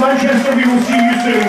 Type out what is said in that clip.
Manchester, we will see you soon.